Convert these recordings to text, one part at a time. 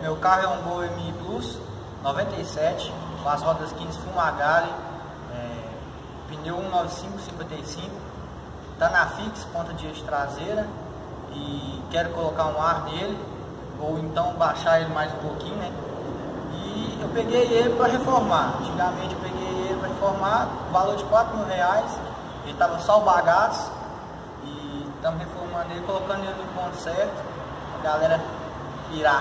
Meu carro é um Gol MI Plus 97, com as rodas 15 Fumagalli, é, pneu 195-55, tá na fix, ponta eixo traseira e quero colocar um ar nele, ou então baixar ele mais um pouquinho, né? E eu peguei ele para reformar. Antigamente eu peguei ele para reformar, valor de 4 mil reais, ele estava só o bagaço e estamos reformando ele, colocando ele no ponto certo, a galera irá.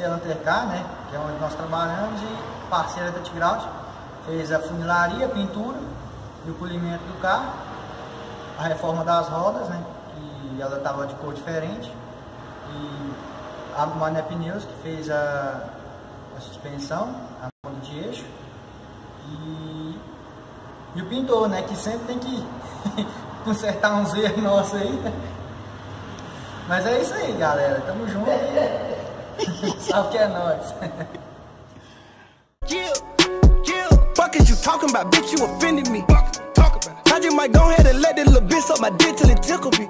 Agradecer a Lantercar, né, que é onde nós trabalhamos, e parceira da Tigrout, fez a funilaria, a pintura e o polimento do carro, a reforma das rodas, né, que ela estava de cor diferente, e a Mané Pneus, que fez a, a suspensão, a ponta de eixo, e, e o pintor, né, que sempre tem que consertar uns erros nossos aí. Mas é isso aí, galera, tamo junto. É nós? Yeah, yeah. Fuck is you talking about, bitch? You offended me. Talk about it. I just might go ahead and let that little bitch suck my dick till it tickle me.